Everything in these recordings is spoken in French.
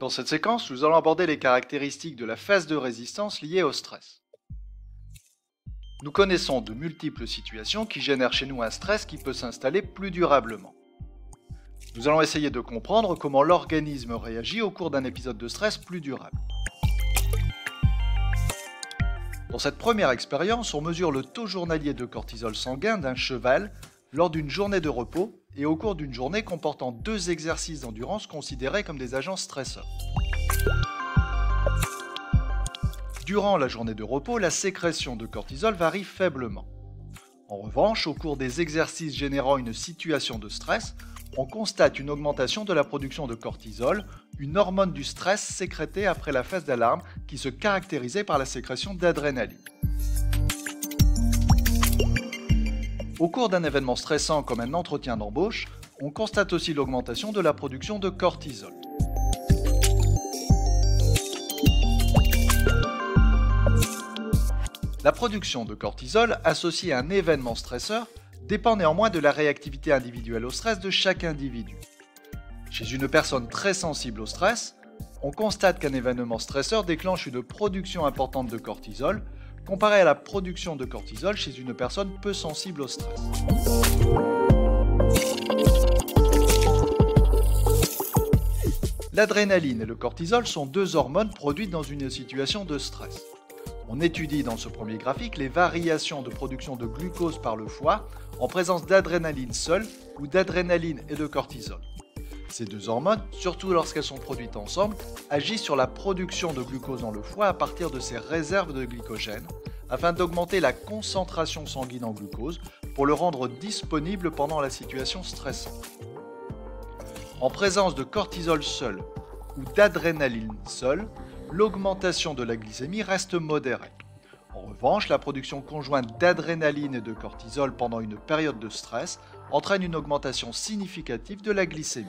Dans cette séquence, nous allons aborder les caractéristiques de la phase de résistance liée au stress. Nous connaissons de multiples situations qui génèrent chez nous un stress qui peut s'installer plus durablement. Nous allons essayer de comprendre comment l'organisme réagit au cours d'un épisode de stress plus durable. Dans cette première expérience, on mesure le taux journalier de cortisol sanguin d'un cheval lors d'une journée de repos et au cours d'une journée comportant deux exercices d'endurance considérés comme des agents stresseurs. Durant la journée de repos, la sécrétion de cortisol varie faiblement. En revanche, au cours des exercices générant une situation de stress, on constate une augmentation de la production de cortisol, une hormone du stress sécrétée après la phase d'alarme qui se caractérisait par la sécrétion d'adrénaline. Au cours d'un événement stressant comme un entretien d'embauche, on constate aussi l'augmentation de la production de cortisol. La production de cortisol associée à un événement stresseur dépend néanmoins de la réactivité individuelle au stress de chaque individu. Chez une personne très sensible au stress, on constate qu'un événement stresseur déclenche une production importante de cortisol, comparé à la production de cortisol chez une personne peu sensible au stress. L'adrénaline et le cortisol sont deux hormones produites dans une situation de stress. On étudie dans ce premier graphique les variations de production de glucose par le foie en présence d'adrénaline seule ou d'adrénaline et de cortisol. Ces deux hormones, surtout lorsqu'elles sont produites ensemble, agissent sur la production de glucose dans le foie à partir de ses réserves de glycogène, afin d'augmenter la concentration sanguine en glucose pour le rendre disponible pendant la situation stressante. En présence de cortisol seul ou d'adrénaline seule, l'augmentation de la glycémie reste modérée. En revanche, la production conjointe d'adrénaline et de cortisol pendant une période de stress entraîne une augmentation significative de la glycémie.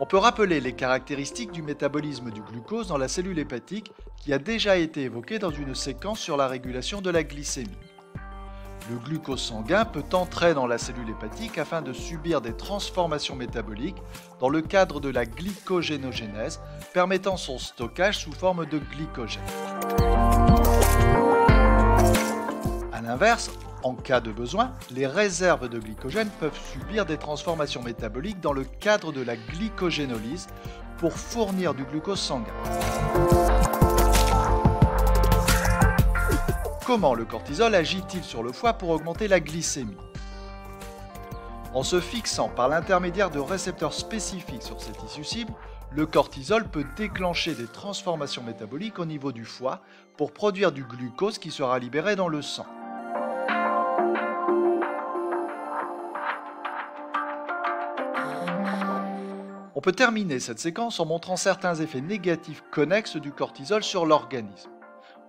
On peut rappeler les caractéristiques du métabolisme du glucose dans la cellule hépatique qui a déjà été évoquée dans une séquence sur la régulation de la glycémie. Le glucose sanguin peut entrer dans la cellule hépatique afin de subir des transformations métaboliques dans le cadre de la glycogénogénèse, permettant son stockage sous forme de glycogène. L'inverse, en cas de besoin, les réserves de glycogène peuvent subir des transformations métaboliques dans le cadre de la glycogénolyse pour fournir du glucose sanguin. Comment le cortisol agit-il sur le foie pour augmenter la glycémie? En se fixant par l'intermédiaire de récepteurs spécifiques sur ces tissus cibles, le cortisol peut déclencher des transformations métaboliques au niveau du foie pour produire du glucose qui sera libéré dans le sang. On peut terminer cette séquence en montrant certains effets négatifs connexes du cortisol sur l'organisme.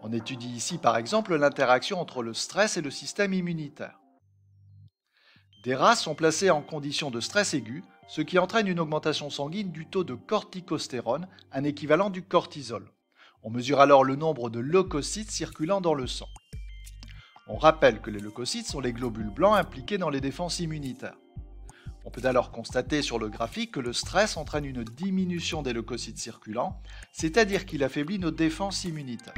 On étudie ici par exemple l'interaction entre le stress et le système immunitaire. Des rats sont placés en condition de stress aigu, ce qui entraîne une augmentation sanguine du taux de corticostérone, un équivalent du cortisol. On mesure alors le nombre de leucocytes circulant dans le sang. On rappelle que les leucocytes sont les globules blancs impliqués dans les défenses immunitaires. On peut alors constater sur le graphique que le stress entraîne une diminution des leucocytes circulants, c'est-à-dire qu'il affaiblit nos défenses immunitaires.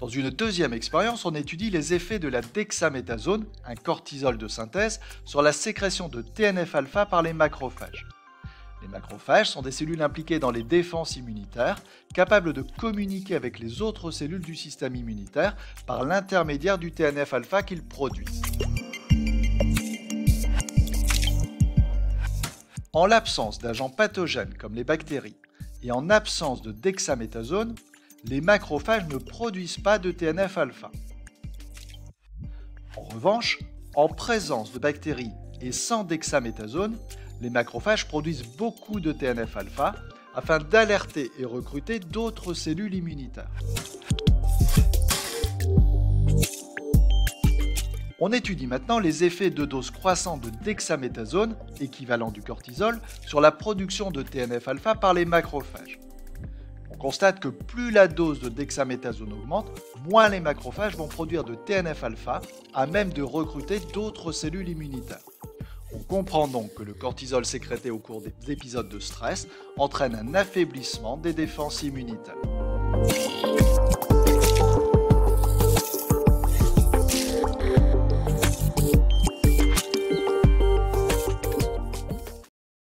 Dans une deuxième expérience, on étudie les effets de la dexaméthasone, un cortisol de synthèse, sur la sécrétion de TNF-alpha par les macrophages. Les macrophages sont des cellules impliquées dans les défenses immunitaires, capables de communiquer avec les autres cellules du système immunitaire par l'intermédiaire du TNF-alpha qu'ils produisent. En l'absence d'agents pathogènes comme les bactéries et en absence de dexaméthasone, les macrophages ne produisent pas de TNF-alpha. En revanche, en présence de bactéries et sans dexaméthasone, les macrophages produisent beaucoup de TNF-alpha afin d'alerter et recruter d'autres cellules immunitaires. On étudie maintenant les effets de doses croissantes de dexaméthasone, équivalent du cortisol, sur la production de TNF-alpha par les macrophages constate que plus la dose de dexaméthasone augmente, moins les macrophages vont produire de TNF-alpha à même de recruter d'autres cellules immunitaires. On comprend donc que le cortisol sécrété au cours des épisodes de stress entraîne un affaiblissement des défenses immunitaires.